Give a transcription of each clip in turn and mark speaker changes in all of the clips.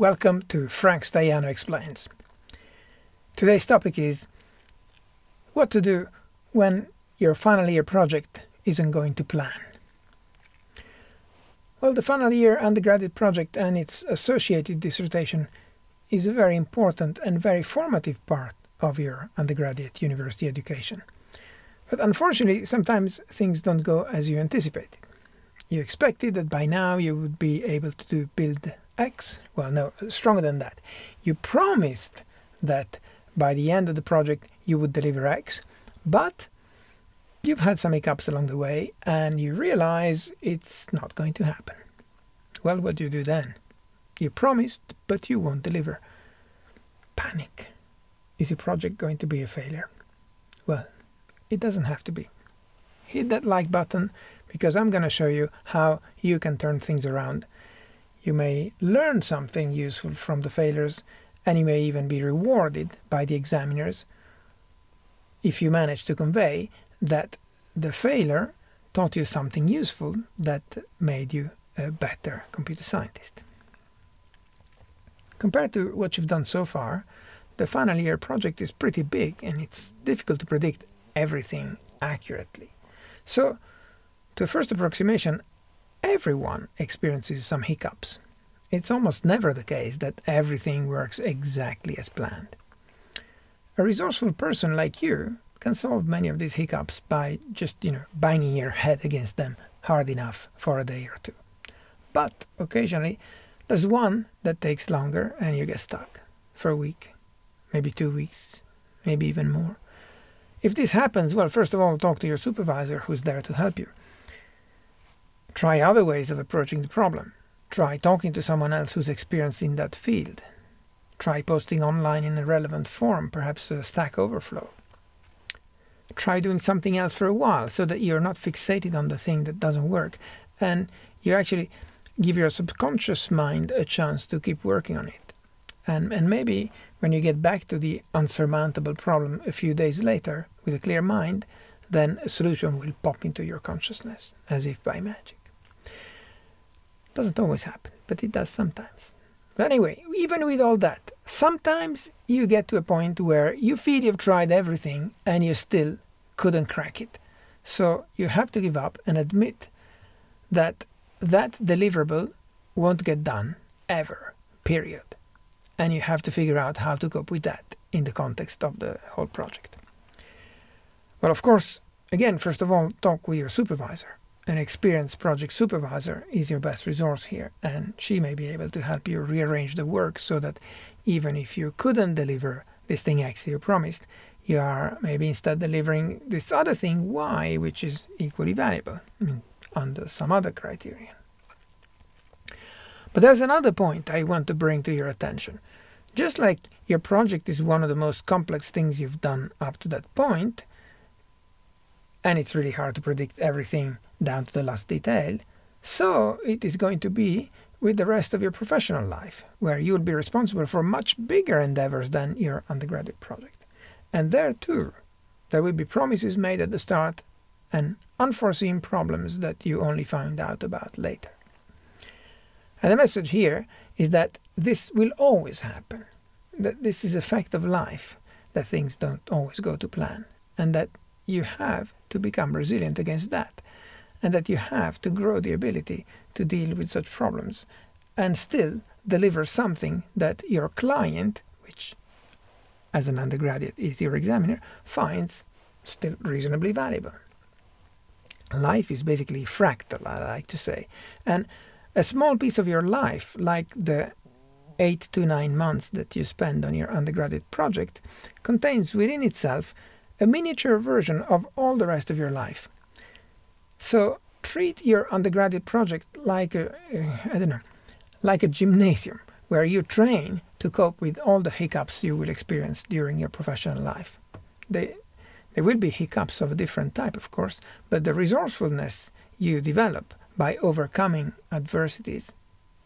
Speaker 1: Welcome to Frank Stajano Explains. Today's topic is what to do when your final year project isn't going to plan. Well, the final year undergraduate project and its associated dissertation is a very important and very formative part of your undergraduate university education. But unfortunately, sometimes things don't go as you anticipated. You expected that by now you would be able to build X. Well, no, stronger than that. You promised that by the end of the project you would deliver X, but you've had some hiccups along the way and you realize it's not going to happen. Well, what do you do then? You promised, but you won't deliver. Panic. Is your project going to be a failure? Well, it doesn't have to be. Hit that like button because I'm going to show you how you can turn things around you may learn something useful from the failures and you may even be rewarded by the examiners if you manage to convey that the failure taught you something useful that made you a better computer scientist. Compared to what you've done so far, the final year project is pretty big and it's difficult to predict everything accurately. So, to first approximation, everyone experiences some hiccups. It's almost never the case that everything works exactly as planned. A resourceful person like you can solve many of these hiccups by just, you know, banging your head against them hard enough for a day or two. But occasionally there's one that takes longer and you get stuck for a week, maybe two weeks, maybe even more. If this happens, well, first of all, talk to your supervisor who's there to help you. Try other ways of approaching the problem. Try talking to someone else who's experienced in that field. Try posting online in a relevant forum, perhaps a Stack Overflow. Try doing something else for a while so that you're not fixated on the thing that doesn't work and you actually give your subconscious mind a chance to keep working on it. And, and maybe when you get back to the unsurmountable problem a few days later with a clear mind, then a solution will pop into your consciousness as if by magic. Doesn't always happen, but it does sometimes. But anyway, even with all that, sometimes you get to a point where you feel you've tried everything and you still couldn't crack it. So you have to give up and admit that that deliverable won't get done ever, period. And you have to figure out how to cope with that in the context of the whole project. Well, of course, again, first of all, talk with your supervisor an experienced project supervisor is your best resource here, and she may be able to help you rearrange the work so that even if you couldn't deliver this thing X you promised, you are maybe instead delivering this other thing Y, which is equally valuable I mean, under some other criterion. But there's another point I want to bring to your attention. Just like your project is one of the most complex things you've done up to that point, and it's really hard to predict everything down to the last detail. So it is going to be with the rest of your professional life, where you will be responsible for much bigger endeavors than your undergraduate project. And there too, there will be promises made at the start and unforeseen problems that you only find out about later. And the message here is that this will always happen, that this is a fact of life, that things don't always go to plan, and that you have to become resilient against that and that you have to grow the ability to deal with such problems and still deliver something that your client, which as an undergraduate is your examiner, finds still reasonably valuable. Life is basically fractal, I like to say. And a small piece of your life, like the eight to nine months that you spend on your undergraduate project, contains within itself a miniature version of all the rest of your life. So treat your undergraduate project like a, I don't know, like a gymnasium where you train to cope with all the hiccups you will experience during your professional life. They, there will be hiccups of a different type, of course, but the resourcefulness you develop by overcoming adversities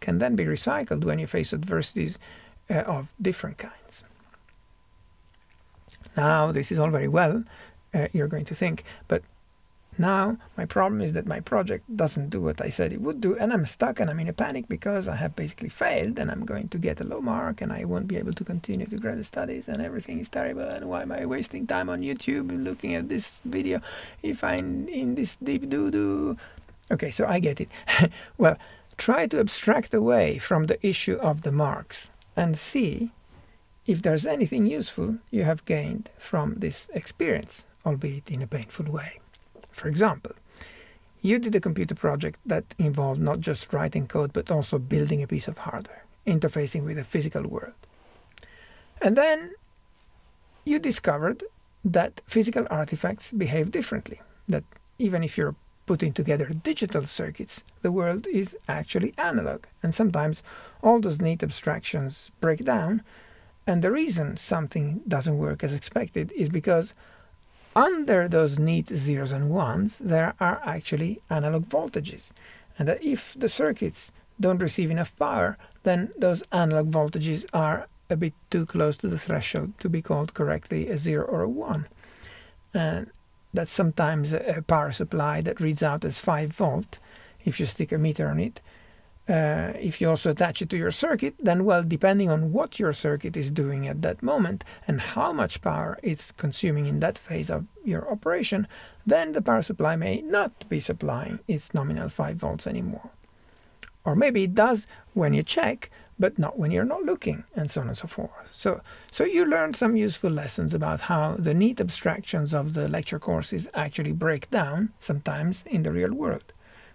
Speaker 1: can then be recycled when you face adversities uh, of different kinds. Now, this is all very well, uh, you're going to think, but Now my problem is that my project doesn't do what I said it would do, and I'm stuck and I'm in a panic because I have basically failed and I'm going to get a low mark and I won't be able to continue to graduate studies and everything is terrible. And why am I wasting time on YouTube looking at this video if I'm in this deep doo doo? Okay, so I get it. well, try to abstract away from the issue of the marks and see if there's anything useful you have gained from this experience, albeit in a painful way. For example, you did a computer project that involved not just writing code but also building a piece of hardware, interfacing with the physical world. And then you discovered that physical artifacts behave differently, that even if you're putting together digital circuits, the world is actually analog, and sometimes all those neat abstractions break down. And the reason something doesn't work as expected is because under those neat zeros and ones, there are actually analog voltages. And that if the circuits don't receive enough power, then those analog voltages are a bit too close to the threshold to be called correctly a zero or a one. And that's sometimes a power supply that reads out as 5 volt if you stick a meter on it uh, if you also attach it to your circuit, then well, depending on what your circuit is doing at that moment and how much power it's consuming in that phase of your operation, then the power supply may not be supplying its nominal 5 volts anymore. Or maybe it does when you check, but not when you're not looking, and so on and so forth. So, so you learned some useful lessons about how the neat abstractions of the lecture courses actually break down sometimes in the real world,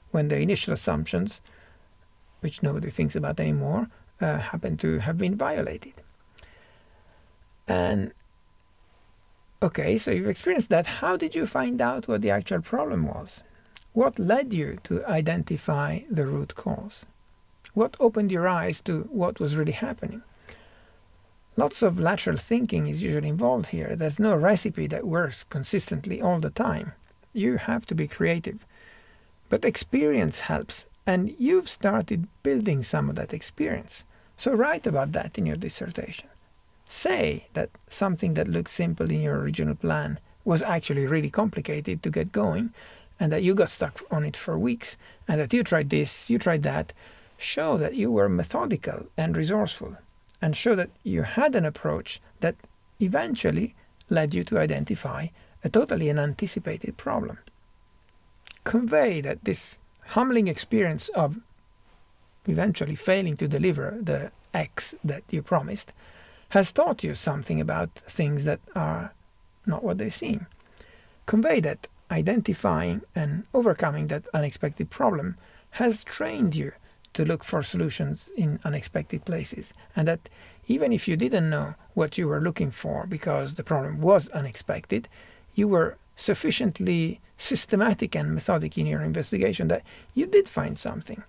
Speaker 1: when the initial assumptions which nobody thinks about anymore, uh, happen to have been violated. And okay, so you've experienced that. How did you find out what the actual problem was? What led you to identify the root cause? What opened your eyes to what was really happening? Lots of lateral thinking is usually involved here. There's no recipe that works consistently all the time. You have to be creative. But experience helps and you've started building some of that experience. So write about that in your dissertation. Say that something that looked simple in your original plan was actually really complicated to get going and that you got stuck on it for weeks and that you tried this, you tried that. Show that you were methodical and resourceful and show that you had an approach that eventually led you to identify a totally unanticipated problem. Convey that this humbling experience of eventually failing to deliver the X that you promised has taught you something about things that are not what they seem. Convey that identifying and overcoming that unexpected problem has trained you to look for solutions in unexpected places, and that even if you didn't know what you were looking for because the problem was unexpected, you were sufficiently systematic and methodic in your investigation that you did find something.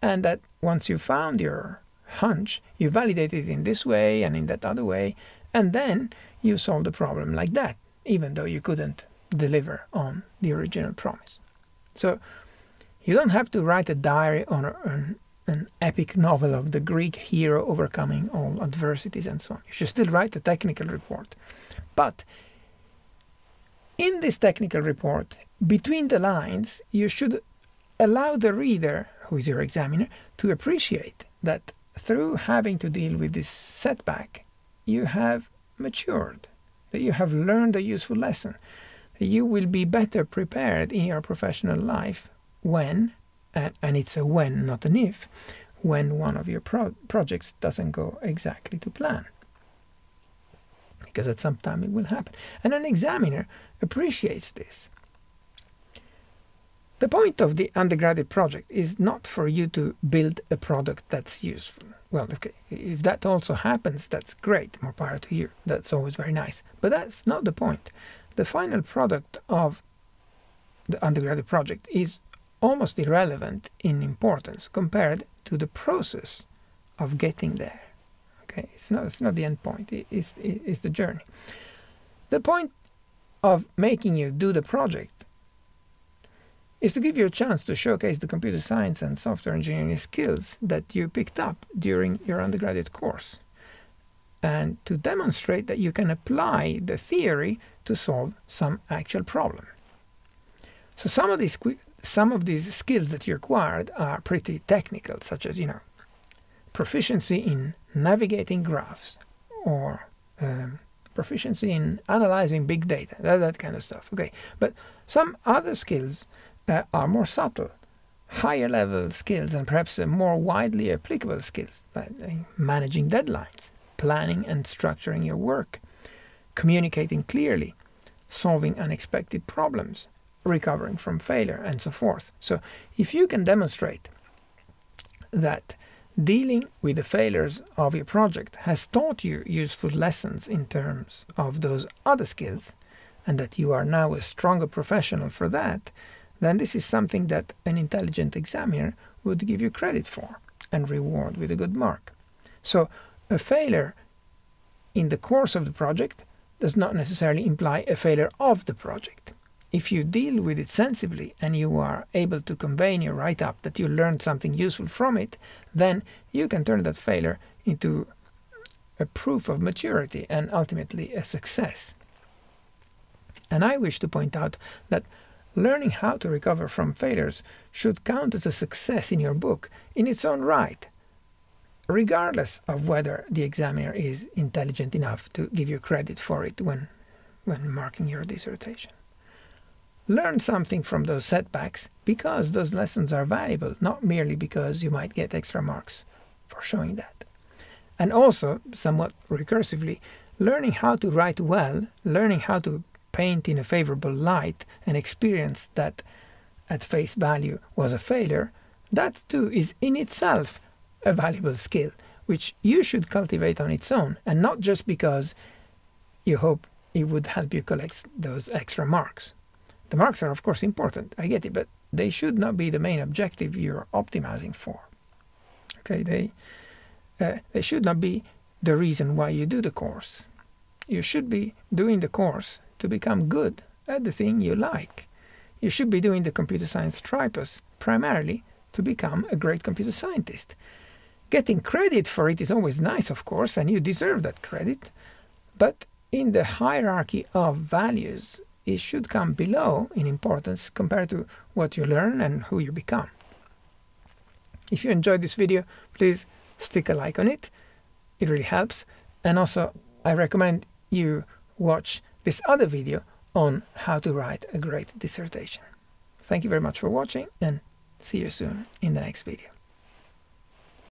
Speaker 1: And that once you found your hunch, you validate it in this way and in that other way, and then you solve the problem like that, even though you couldn't deliver on the original promise. So you don't have to write a diary on an, an epic novel of the Greek hero overcoming all adversities and so on. You should still write a technical report. But in this technical report, between the lines, you should allow the reader, who is your examiner, to appreciate that through having to deal with this setback, you have matured, that you have learned a useful lesson, that you will be better prepared in your professional life when, and, it's a when, not an if, when one of your pro projects doesn't go exactly to plan because at some time it will happen. And an examiner appreciates this. The point of the undergraduate project is not for you to build a product that's useful. Well, okay, if that also happens, that's great, more power to you. That's always very nice. But that's not the point. The final product of the undergraduate project is almost irrelevant in importance compared to the process of getting there. Okay, it's not it's not the end point. It is it is the journey. The point of making you do the project is to give you a chance to showcase the computer science and software engineering skills that you picked up during your undergraduate course and to demonstrate that you can apply the theory to solve some actual problem. So some of these some of these skills that you acquired are pretty technical, such as you know proficiency in navigating graphs or um, proficiency in analyzing big data, that, that kind of stuff. Okay, but some other skills uh, are more subtle, higher level skills, and perhaps uh, more widely applicable skills, like uh, managing deadlines, planning and structuring your work, communicating clearly, solving unexpected problems, recovering from failure, and so forth. So, if you can demonstrate that dealing with the failures of your project has taught you useful lessons in terms of those other skills, and that you are now a stronger professional for that, then this is something that an intelligent examiner would give you credit for and reward with a good mark. So, a failure in the course of the project does not necessarily imply a failure of the project. If you deal with it sensibly and you are able to convey in your write up that you learned something useful from it, then you can turn that failure into a proof of maturity and ultimately a success. And I wish to point out that learning how to recover from failures should count as a success in your book in its own right, regardless of whether the examiner is intelligent enough to give you credit for it when, when marking your dissertation. Learn something from those setbacks because those lessons are valuable, not merely because you might get extra marks for showing that. And also, somewhat recursively, learning how to write well, learning how to paint in a favorable light, and experience that at face value was a failure, that too is in itself a valuable skill, which you should cultivate on its own, and not just because you hope it would help you collect those extra marks. The marks are of course important, I get it, but they should not be the main objective you're optimizing for. Okay, they uh, they should not be the reason why you do the course. You should be doing the course to become good at the thing you like. You should be doing the computer science tripos primarily to become a great computer scientist. Getting credit for it is always nice, of course, and you deserve that credit. But in the hierarchy of values, it should come below in importance compared to what you learn and who you become. If you enjoyed this video, please stick a like on it. It really helps. And also, I recommend you watch this other video on how to write a great dissertation. Thank you very much for watching and see you soon in the next video.